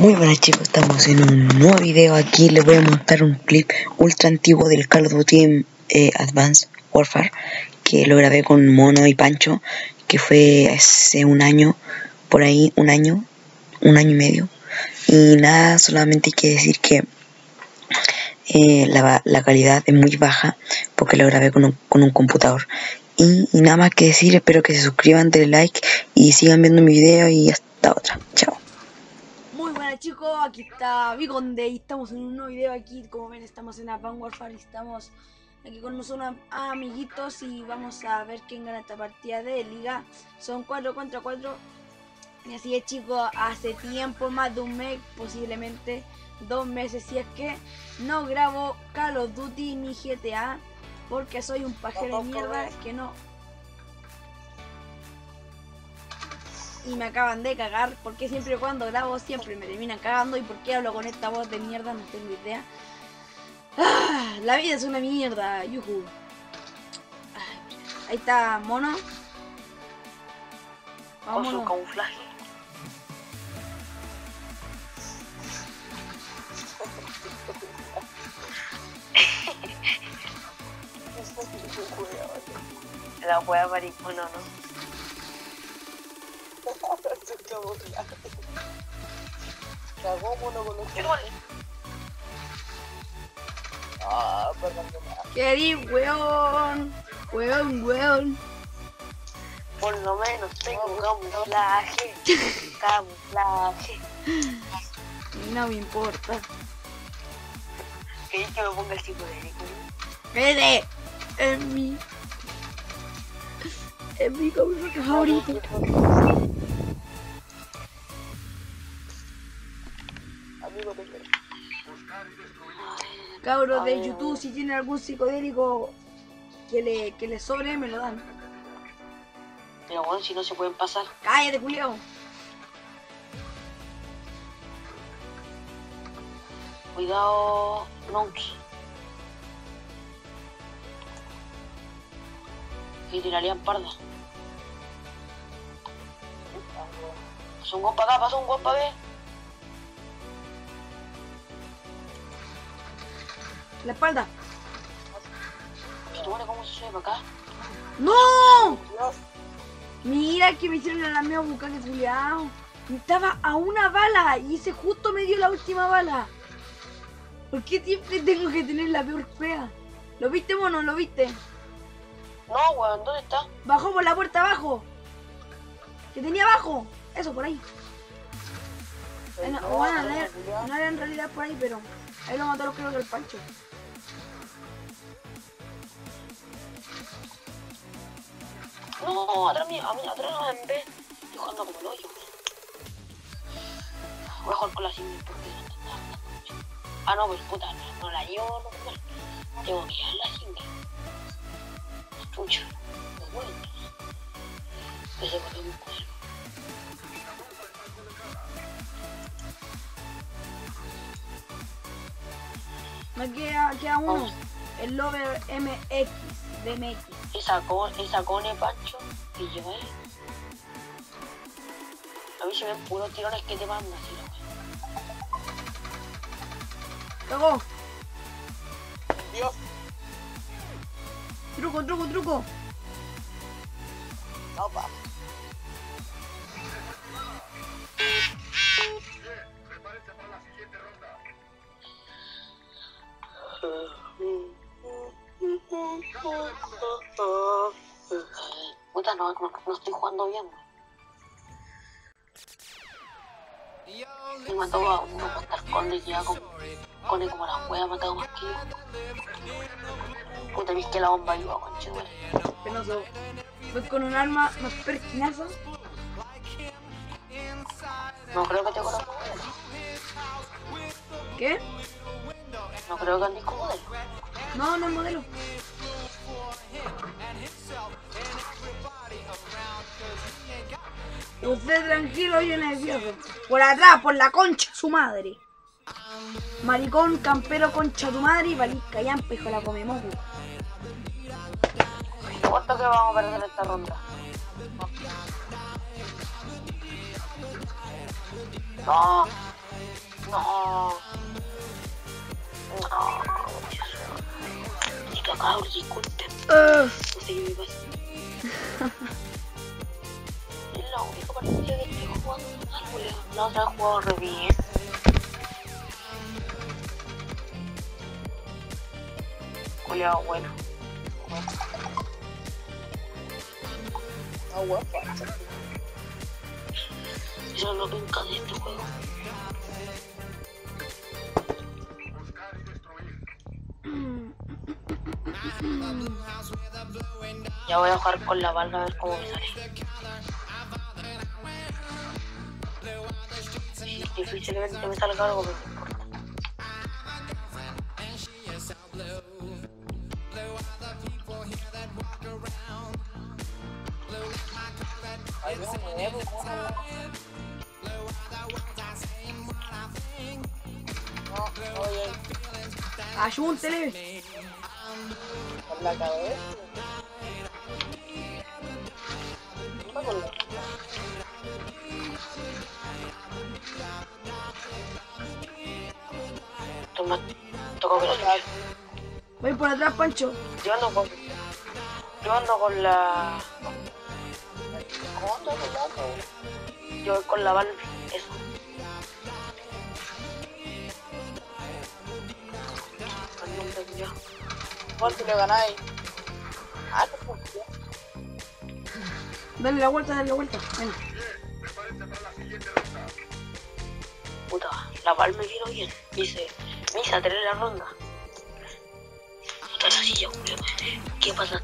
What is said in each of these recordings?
Muy buenas chicos, estamos en un nuevo video. Aquí, les voy a mostrar un clip ultra antiguo del Call of Duty eh, Advanced Warfare que lo grabé con Mono y Pancho que fue hace un año, por ahí un año, un año y medio. Y nada, solamente hay que decir que eh, la, la, calidad es muy baja porque lo grabé con un, con un computador. Y, y nada más que decir, espero que se suscriban, denle like y sigan viendo mi video y hasta otra, chao chicos, aquí está Vigonde y estamos en un nuevo video aquí, como ven estamos en Advanced Warfare y estamos aquí con unos amiguitos y vamos a ver quién gana esta partida de liga, son 4 contra 4 y así es chicos, hace tiempo, más de un mes, posiblemente dos meses, si es que no grabo Call of Duty ni GTA porque soy un pajero de mierda que no y me acaban de cagar. Porque siempre cuando grabo siempre me terminan cagando. ¿Y por qué hablo con esta voz de mierda? No tengo idea. Ah, la vida es una mierda, yuhu. ahí está Mono. Vamos. Con su camuflaje. La wea maricona, ¿no? Cagó mono con los Ah, perdón. ¿Qué weón? Weón, weón. Por lo menos tengo camuflaje. camuflaje. No me importa. ¿Querés que me ponga el psicodélico? ¡Vete! Es mi... Es mi camuflaje favorito. Cabros de YouTube, si tienen algún psicodélico que le, que le sobre, me lo dan. Pero bueno, si no se pueden pasar. Cállate, culiao. Cuidado, Nonks. Y tirarían parda. Pasó un guapa acá, pasó un guapa B. La espalda. ¡No! Mira que me hicieron a la mía bucaque culiao. Estaba a una bala y ese justo me dio la última bala. ¿Por qué siempre tengo que tener la peor fea? ¿Lo viste, mono? ¿Lo viste? No, weón, ¿dónde está? Bajó por la puerta abajo. Que tenía abajo. Eso, por ahí. No, bueno, no, era, no era en realidad por ahí, pero ahí lo mataron creo que el pancho. No, atrás mío, a mí atrás no en vez. Estoy jugando como el hoyo. Voy a jugar con la single porque no está Ah, no, pues puta, no, no la llevo normal. Tengo que ir a la single. Chucha, muero entonces. Ese botón un poder. Me queda, queda uno. El Lover MX de MX esa con, esa cone Pancho y yo eh. A mí se ven puros tirones que te mandan, así lo ¡Cagó! Dios. Truco, truco, truco. Opa. Prepárense Puta, no, no, estoy jugando bien. Me a uno con y ya con, como las huevas yo. Puta, viste la bomba iba. Penoso. Voy con un arma más. No creo que te conozco. ¿Qué? No creo que andes con modelo. No, no es modelo. Usted tranquilo, yo nervioso. Por atrás, por la concha, su madre. Maricón, campero, concha tu madre y valisca, ya empejo la comemos. ¿Cuánto que vamos a perder esta ronda? No. No. No. Ah, No sé qué me pasa. es la única partida que estoy jugando. Ah, La otra he jugado re bien. Julio, bueno. Ah, weón, falta. Eso es lo que me encanta de este juego. Ya voy a jugar con la valga a ver cómo me sale. Si difícilmente me salga algo, no importa. Ay, Dios mío, weón. No, oye, ayúntele. con la cabeza. No con la Toma, toco que la. Voy por atrás, Pancho. Yo ando con. Yo ando con la. ¿Cómo anda con la? Yo voy con la valve. Yo. ¿Cuánto le ganáis? Ah, no. Dale la vuelta, dale la vuelta. Venga. Puta, la valve me vino bien. Dice, misa, tenés la ronda. Puta la silla, Julio. ¿Qué pasa?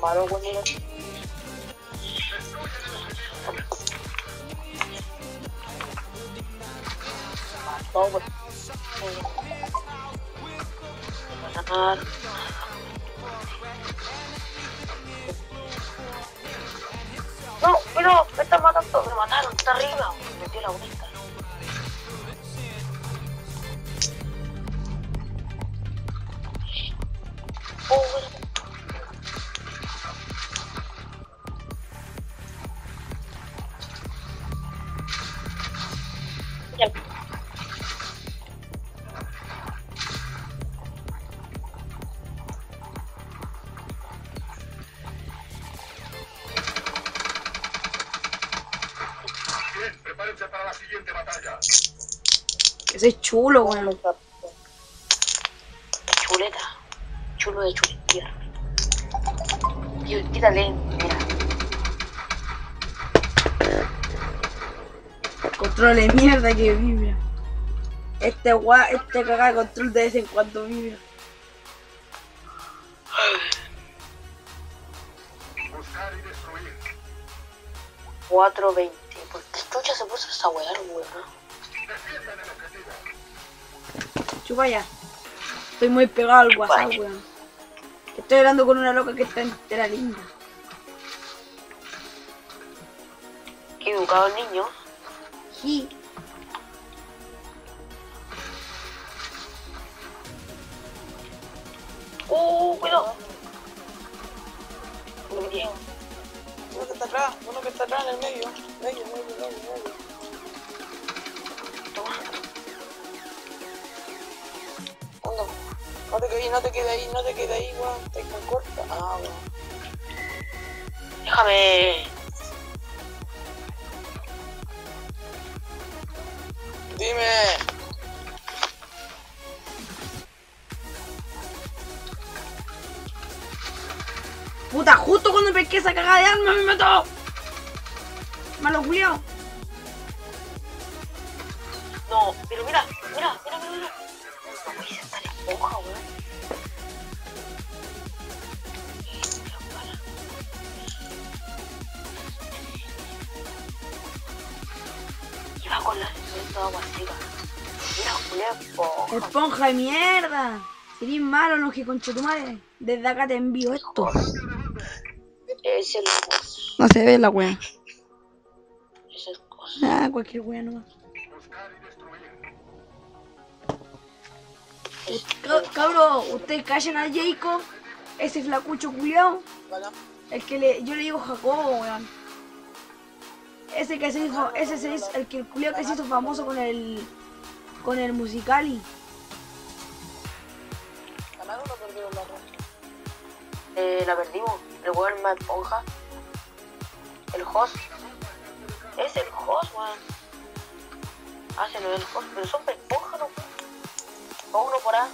Weón. Mató, weón. ganar. No, pero me están matando, me mataron, está arriba. Me metió la bonita. Oh, bueno. Bien, prepárense para la siguiente batalla. Ese es chulo, weón. Chuleta. Chulo de chuletear. Tío, tírale, mira. Control de mierda que vibra. Este gua, este cagada de control de vez en cuando vibra. Buscar y destruir. 4.20. ¿Por qué chucha se puso esa weá, weón? Chupa ya. Estoy muy pegado al WhatsApp, weón. Estoy hablando con una loca que está entera linda. Qué educado el niño. Sí. Uh, cuidado. Uno que está atrás, uno que está atrás en el medio. Medio, medio, medio, medio. Toma. No te quedes, no te quedes ahí, no te quedes ahí, weón. Te con corta. Ah, weón. Déjame. Esa cagada de arma me mató. Malo culiao. No, pero mira, mira, mira, mira, mira. No tan esponja, weón. Y va con la seca. Mira, esponja. Esponja de mierda. Sería malo, no que concha tu madre. Desde acá te envío esto. Es el No se ve la wea. Esas cosas. Ah, cualquier wea nomás. Cabro, ustedes callen a Jacob, ese flacucho culiao, el que le, yo le digo Jacobo, weón. Ese que se hizo, ese se hizo, el que el culiao que se hizo famoso con el, con el musicali. ¿ganaron o perdieron la ronda? Eh, la perdimos. El weón más esponja. El host. Es el host, weón. Ah, es el host, pero son esponja, no. Uno por A.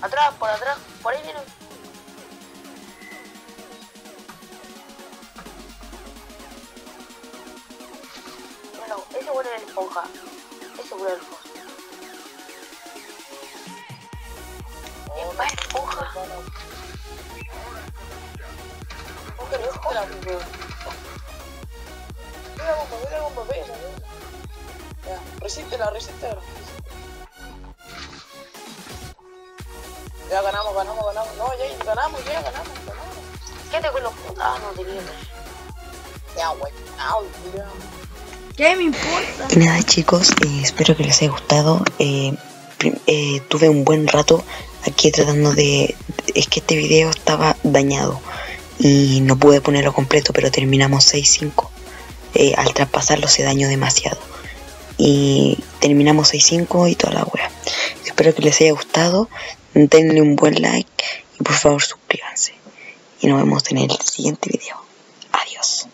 Atrás, por atrás, por ahí viene. Bueno, ese weón es el esponja. Ese weón es el host. Es más esponja. ¿Cómo que resiste la ve. Ya, ganamos, ganamos, ganamos. No, ya ganamos, ya ganamos, ganamos. Quédate con los. Ah, no tenía. Ya, wey. Ya. ¿Qué me importa? Y nada chicos, eh, espero que les haya gustado. Eh, eh, tuve un buen rato aquí tratando de... Es que este video estaba dañado y no pude ponerlo completo, pero terminamos 6-5. Eh, al traspasarlo se dañó demasiado. Y terminamos 6-5 y toda la wea. Espero que les haya gustado. Denle un buen like y por favor suscríbanse. Y nos vemos en el siguiente video. Adiós.